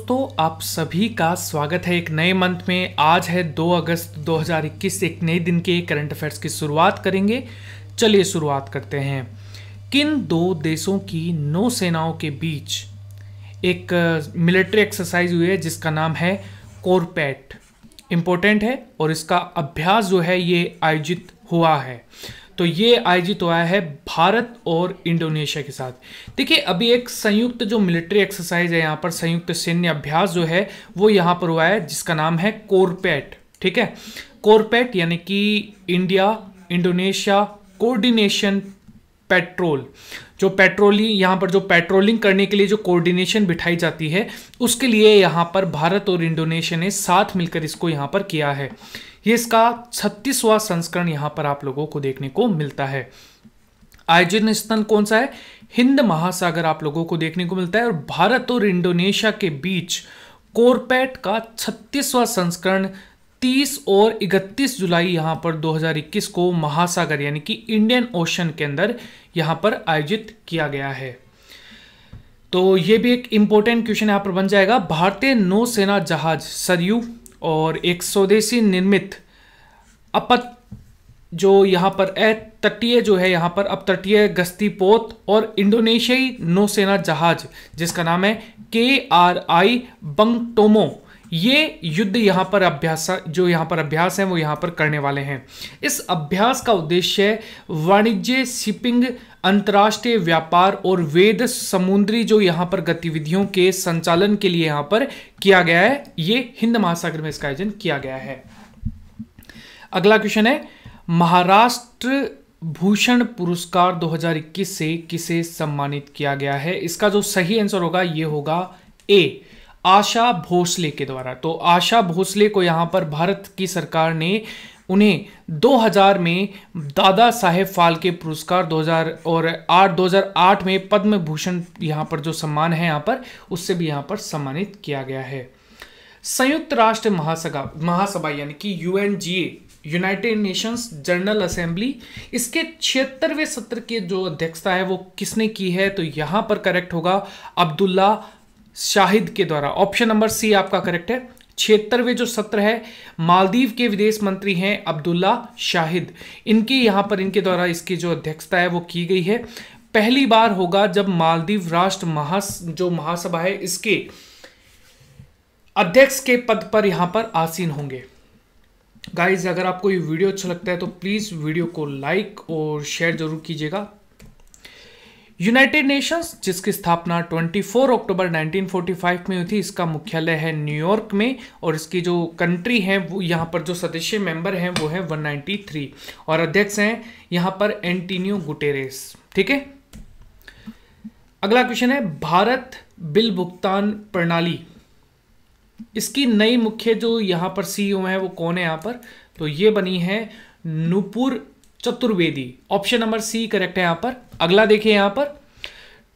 दोस्तों, आप सभी का स्वागत है एक नए मंथ में। आज है 2 अगस्त 2021 एक नए दिन के करंट अफेयर्स की शुरुआत करेंगे। चलिए शुरुआत करते हैं। किन दो देशों की नौ सेनाओं के बीच एक मिलिट्री एक्सरसाइज हुई है, जिसका नाम है कोरपैट इम्पोर्टेंट है और इसका अभ्यास जो है, ये आयोजित हुआ है। तो ये आयोजित हुआ है भारत और इंडोनेशिया के साथ। देखिए, अभी एक संयुक्त जो मिलिट्री एक्सरसाइज है, यहाँ पर संयुक्त सैन्य अभ्यास जो है, वो यहाँ पर हुआ है, जिसका नाम है कोरपेट ठीक है? कोरपेट यानी कि इंडिया इंडोनेशिया कोऑर्डिनेशन पेट्रोल जो पेट्रोलिंग यहाँ पर जो पेट्रोलिंग करने के लिए जो कोऑर्डिनेशन बिठाई जाती है, उसके लिए यहाँ पर भारत और इंडोनेशिया ने साथ मिलकर इसको यहाँ पर किया है। ये इसका छत्तीसवां संस्करण यहाँ पर आप लोगों को देखने को मिलता है। आयोजन स्थल कौन सा है? हिंद महासागर आप लोगों को देखने को मिलता है और भारत और इंडोनेशिया के बीच कोरपैट का छत्तीसवां संस्करण 30 और 31 जुलाई यहाँ पर 2021 को महासागर यानी कि इंडियन ओशन के अंदर यहाँ पर आयोजित किया गया है। तो ये भी एक इंपॉर्टेंट क्वेश्चन यहाँ पर बन जाएगा। भारतीय नौसेना जहाज़ सरयू और एक स्वदेशी निर्मित अपत जो यहाँ पर ए तटीय जो है यहाँ पर अब तटीय गश्ती पोत और इंडोनेशियाई नौसेना जहाज़, जिसका नाम है के आर आई बंगटोमो। ये युद्ध यहाँ पर अभ्यास, जो यहाँ पर अभ्यास है, वो यहाँ पर करने वाले हैं। इस अभ्यास का उद्देश्य वाणिज्य, शिपिंग, अंतर्राष्ट्रीय व्यापार और वेद समुद्री जो यहाँ पर गतिविधियों के संचालन के लिए यहाँ पर किया गया है, ये हिंद महासागर में इसका आयोजन किया गया है। अगला क्वेश्चन है, महाराष्ट्र भूषण पुरस्कार 2021 से किसे सम्मानित किया गया है? इसका जो सही आंसर होगा, ये होगा ए आशा भोसले के द्वारा। तो आशा भोसले को यहाँ पर भारत की सरकार ने उन्हें 2000 में दादा साहेब फाल्के पुरस्कार 2000 और 8 2008 में पद्म भूषण यहाँ पर जो सम्मान है यहाँ पर, उससे भी यहाँ पर सम्मानित किया गया है। संयुक्त राष्ट्र महासभा महासभा यानी कि UNGA United Nations General Assembly इसके छिहत्तरवें सत्र की जो अध्यक्षता है वो किसने की है? तो यहाँ पर करेक्ट होगा अब्दुल्ला शाहिद के द्वारा। ऑप्शन नंबर सी आपका करेक्ट है। छिहत्तरवे जो सत्र है, मालदीव के विदेश मंत्री हैं अब्दुल्ला शाहिद। इनके यहाँ पर, इनके द्वारा इसकी जो अध्यक्षता है, वो की गई है। पहली बार होगा जब मालदीव राष्ट्र महा जो महासभा है, इसके अध्यक्ष के पद पर यहाँ पर आसीन होंगे। गाइज़ अगर आपको ये वीडियो अच्छा लगता है तो प्लीज़ वीडियो को लाइक और शेयर ज़रूर कीजिएगा। यूनाइटेड नेशंस जिसकी स्थापना 24 अक्टूबर 1945 में हुई थी, इसका मुख्यालय है न्यूयॉर्क में, और इसकी जो कंट्री है, वो यहाँ पर जो सदस्य मेंबर हैं, वो है 193 और अध्यक्ष हैं यहाँ पर एंटीनियो गुटेरेस। ठीक है? अगला क्वेश्चन है, भारत बिल भुगतान प्रणाली। इसकी नई मुख्य जो यहाँ पर सीईओ है, वो कौन है यहाँ पर? तो ये बनी है Nupur Chaturvedi. Option number C correct है यहाँ पर। अगला देखिए यहाँ पर।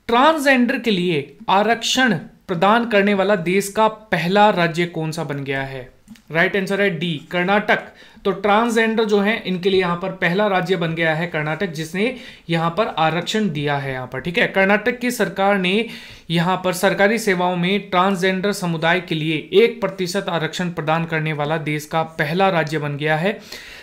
ट्रांसजेंडर के लिए आरक्षण प्रदान करने वाला देश का पहला राज्य कौन सा बन गया है? राइट आंसर है डी कर्नाटक। तो ट्रांसजेंडर जो है, इनके लिए यहाँ पर पहला राज्य बन गया है कर्नाटक, जिसने यहाँ पर आरक्षण दिया है यहाँ पर, ठीक है? कर्नाटक की सरकार ने यहाँ पर सरकारी सेवाओं में ट्रांसजेंडर समुदाय के लिए एक प्रतिशत आरक्षण प्रदान करने वाला देश का पहला राज्य बन गया है।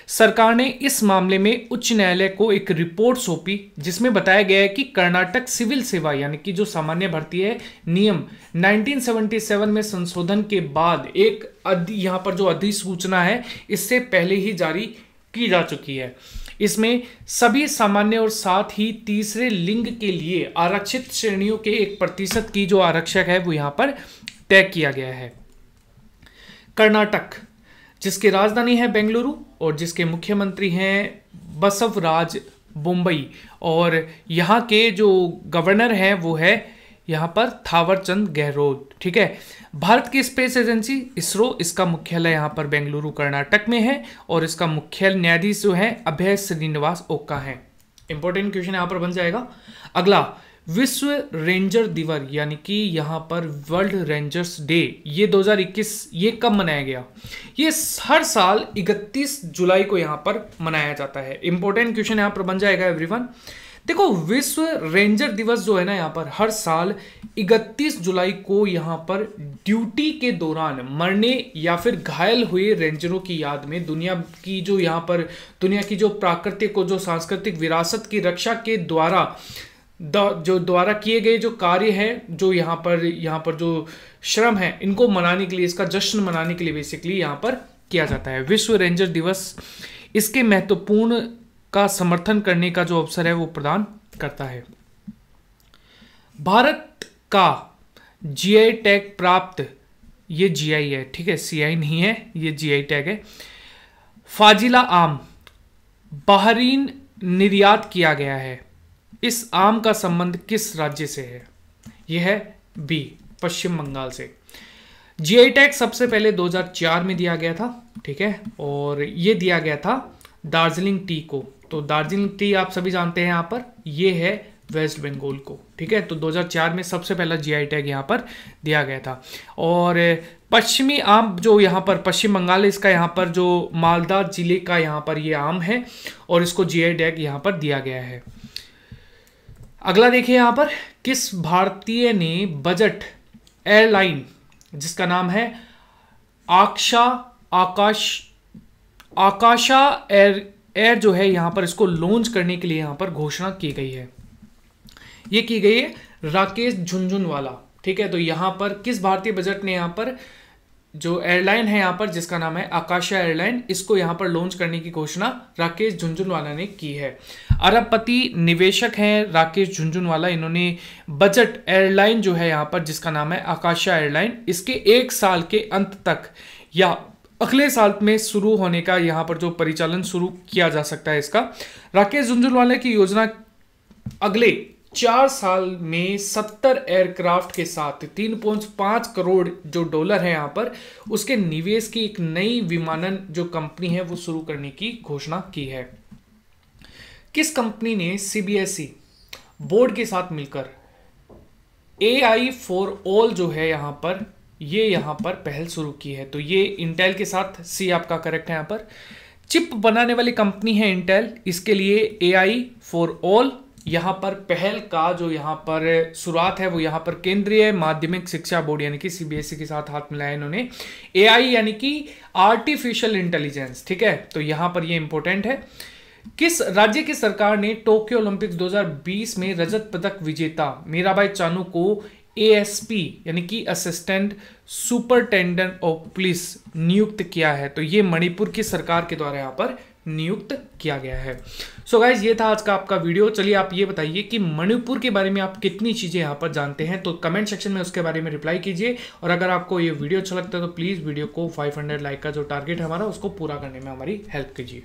सरकार ने इस मामले में उच्च न्यायालय को एक रिपोर्ट सौंपी, जिसमें बताया गया है कि कर्नाटक सिविल सेवा, यानी कि जो सामान्य भर्ती है, नियम 1977 में संशोधन के बाद एक यहाँ पर जो अधिसूचना है, इससे पहले ही जारी की जा चुकी है। इसमें सभी सामान्य और साथ ही तीसरे लिंग के लिए आरक्षित श्रेणियों के एक प्रतिशत की जो आरक्षक है, वो यहाँ पर तय किया गया है। कर्नाटक, जिसकी राजधानी है बेंगलुरु और जिसके मुख्यमंत्री हैं बसवराज मुंबई और यहाँ के जो गवर्नर हैं, वो है यहाँ पर थावरचंद गहलोत ठीक है? भारत की स्पेस एजेंसी इसरो, इसका मुख्यालय यहाँ पर बेंगलुरु, कर्नाटक में है और इसका मुख्य न्यायाधीश जो है, अभय श्रीनिवास ओका है। इंपॉर्टेंट क्वेश्चन यहाँ पर बन जाएगा। अगला, विश्व रेंजर दिवस, यानी कि यहाँ पर वर्ल्ड रेंजर्स डे, ये 2021 ये कब मनाया गया? ये हर साल 31 जुलाई को यहाँ पर मनाया जाता है। इंपॉर्टेंट क्वेश्चन यहाँ पर बन जाएगा एवरीवन देखो, विश्व रेंजर दिवस जो है ना यहाँ पर, हर साल 31 जुलाई को यहाँ पर ड्यूटी के दौरान मरने या फिर घायल हुए रेंजरों की याद में दुनिया की जो यहाँ पर, दुनिया की जो प्राकृतिक और जो सांस्कृतिक विरासत की रक्षा के द्वारा जो द्वारा किए गए जो कार्य है, जो यहाँ पर यहाँ पर जो श्रम है, इनको मनाने के लिए, इसका जश्न मनाने के लिए बेसिकली यहाँ पर किया जाता है। विश्व रेंजर दिवस, इसके महत्वपूर्ण का समर्थन करने का जो अवसर है वो प्रदान करता है। भारत का जीआई टैग प्राप्त, ये जीआई है, ठीक है सीआई नहीं है, ये जीआई टैग है। फाजिला आम, बाहरीन निर्यात किया गया है। इस आम का संबंध किस राज्य से है? यह है बी, पश्चिम बंगाल से। जीआई टैग सबसे पहले 2004 में दिया गया था, ठीक है, और ये दिया गया था दार्जिलिंग टी को। तो दार्जिलिंग टी आप सभी जानते हैं यहाँ पर। ये है वेस्ट बंगाल को, ठीक है? तो 2004 में सबसे पहला जीआई टैग यहाँ पर दिया गया था। और पश्चिमी आम जो यहाँ पर, पश्चिम बंगाल इसका यहाँ पर जो मालदा ज़िले का यहाँ पर ये आम है और इसको जीआई टैग यहाँ पर दिया गया है। अगला देखिए यहाँ पर, किस भारतीय ने बजट एयरलाइन, जिसका नाम है आक्षा, आकाश, आकाशा एयर एयर जो है यहाँ पर इसको लॉन्च करने के लिए यहाँ पर घोषणा की गई है। ये की गई है राकेश झुंझुनवाला, ठीक है? तो यहाँ पर किस भारतीय बजट ने यहाँ पर जो एयरलाइन है यहाँ पर, जिसका नाम है आकाशा एयरलाइन इसको यहाँ पर लॉन्च करने की घोषणा राकेश झुंझुनवाला ने की है। अरबपति निवेशक हैं राकेश झुंझुनवाला, इन्होंने बजट एयरलाइन जो है यहाँ पर, जिसका नाम है आकाशा एयरलाइन इसके एक साल के अंत तक या अगले साल में शुरू होने का यहाँ पर जो परिचालन शुरू किया जा सकता है इसका। राकेश झुंझुनवाला की योजना, अगले चार साल में सत्तर एयरक्राफ्ट के साथ तीन पॉइंट पाँच करोड़ जो डॉलर है यहाँ पर, उसके निवेश की एक नई विमानन जो कंपनी है वो शुरू करने की घोषणा की है। किस कंपनी ने सीबीएसई बोर्ड के साथ मिलकर ए आई फॉर ऑल जो है यहाँ पर ये यहाँ पर पहल शुरू की है। तो ये इंटेल के साथ सी आपका करेक्ट है यहाँ पर। चिप बनाने वाली कंपनी है इंटेल इसके लिए ए आई फॉर ऑल यहाँ पर पहल का जो यहाँ पर शुरुआत है, वो यहाँ पर केंद्रीय माध्यमिक शिक्षा बोर्ड, यानी कि सीबीएसई e के साथ हाथ मिलाया इन्होंने। एआई यानी कि आर्टिफिशियल इंटेलिजेंस ठीक है? तो यहाँ पर ये इंपॉर्टेंट है। किस, राज्य की सरकार ने टोक्यो ओलंपिक्स 2020 में रजत पदक विजेता मीराबाई चानू को एएसपी यानी कि असिस्टेंट सुपरटेंडेंट ऑफ़ पुलिस नियुक्त किया है। तो ये मणिपुर की सरकार के द्वारा यहाँ पर नियुक्त किया गया है। सो so गाइज़ ये था आज का आपका वीडियो। चलिए आप ये बताइए कि मणिपुर के बारे में आप कितनी चीज़ें यहाँ पर जानते हैं। तो कमेंट सेक्शन में उसके बारे में रिप्लाई कीजिए। और अगर आपको ये वीडियो अच्छा लगता है तो प्लीज़ वीडियो को 500 लाइक का जो टारगेट है हमारा, उसको पूरा करने में हमारी हेल्प कीजिए।